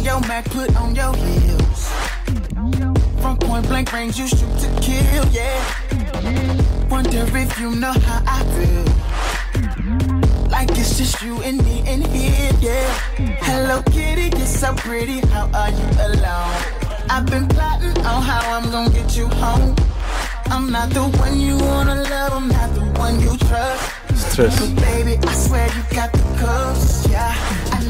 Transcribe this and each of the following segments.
on your Mac, put on your heels. From point blank range, you shoot to kill, yeah. Wonder if you know how I feel. Like it's just you and me in here, yeah. Hello, kitty, you're so pretty. How are you alone? I've been plotting on how I'm gonna get you home. I'm not the one you wanna love, I'm not the one you trust. Stress. But baby, I swear you got the yeah. I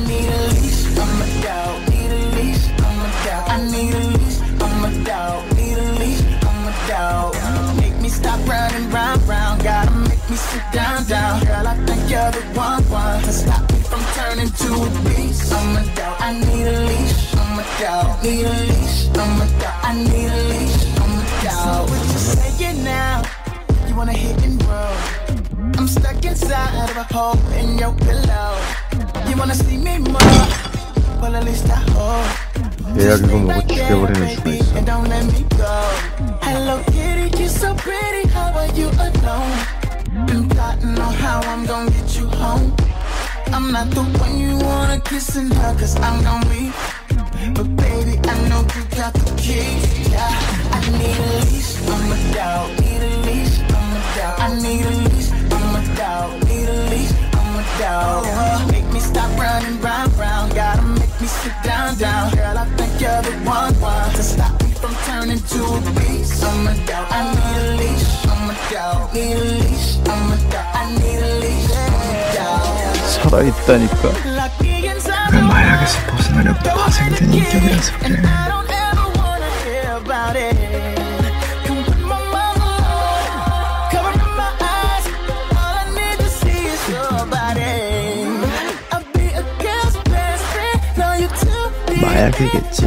Gotta make me sit down, down. Girl, I think you're the one, one to stop me from turning to a beast. I'm a dog. I need a leash, I'm a dog. Need a leash, I'm a dog. I need a leash, I'm a dog. So what you saying now? You wanna hit and roll? I'm stuck inside of a hole in your pillow. You wanna see me more? Well, at least I hope. 예약 이거 먹고 죽여버리는 수가 있어. And don't let me go. Hello, kitty, you're so pretty. I'm gonna get you home. I'm not the one you wanna kiss and hug, cause I'm gonna be. But baby, I know you got the key. Yeah, I need a leash, I'm a dog. Need a leash, I'm a dog. I need a leash, I'm a dog. Need a leash, I'm a dog. Make me stop running round, round. Gotta make me sit down, down. Girl, I think you're the one, one to stop me from turning to a beast. I'm a dog. I need a leash, 살아있다니까. 난 마약에서 벗어나려고 파생된 인격이라서 그래 마약이겠지.